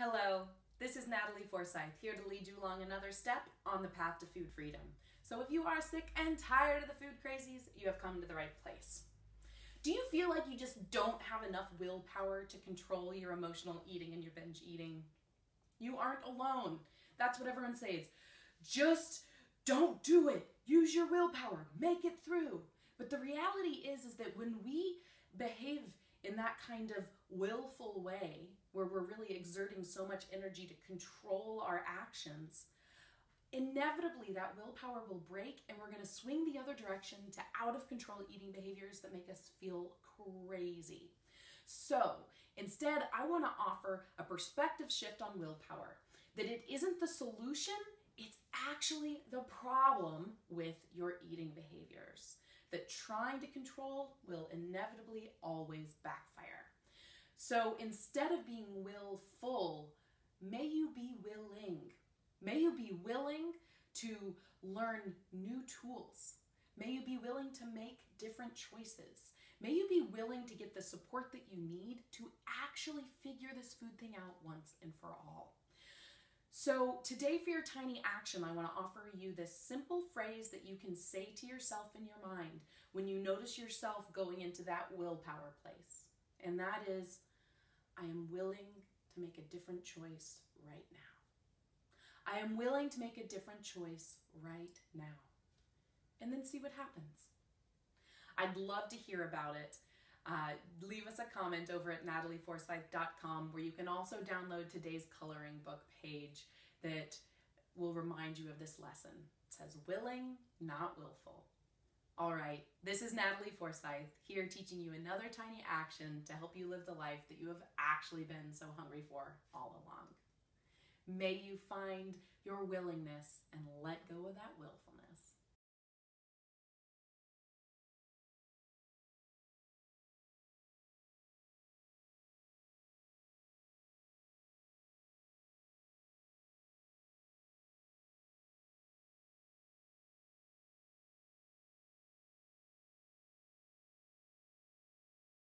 Hello, this is Natalie Forsythe here to lead you along another step on the path to food freedom. So, if you are sick and tired of the food crazies, you have come to the right place. Do you feel like you just don't have enough willpower to control your emotional eating and your binge eating? You aren't alone. That's what everyone says. Just don't do it. Use your willpower. Make it through. But the reality is is that when we behave in that kind of willful way, where we're really exerting so much energy to control our actions, inevitably that willpower will break and we're going to swing the other direction to out of control eating behaviors that make us feel crazy. So instead, I want to offer a perspective shift on willpower that it isn't the solution, it's actually the problem with your eating behaviors that trying to control will inevitably always backfire. So instead of being willful, may you be willing. May you be willing to learn new tools. May you be willing to make different choices. May you be willing to get the support that you need to actually figure this food thing out once and for all. So, today for your tiny action, I want to offer you this simple phrase that you can say to yourself in your mind when you notice yourself going into that willpower place. And that is, I am willing to make a different choice right now. I am willing to make a different choice right now. And then see what happens. I'd love to hear about it. Uh, leave us a comment over at natalieforsythe.com where you can also download today's coloring book page that will remind you of this lesson. It says willing, not willful. All right, this is Natalie Forsythe here teaching you another tiny action to help you live the life that you have actually been so hungry for all along. May you find your willingness and let go of that willfulness.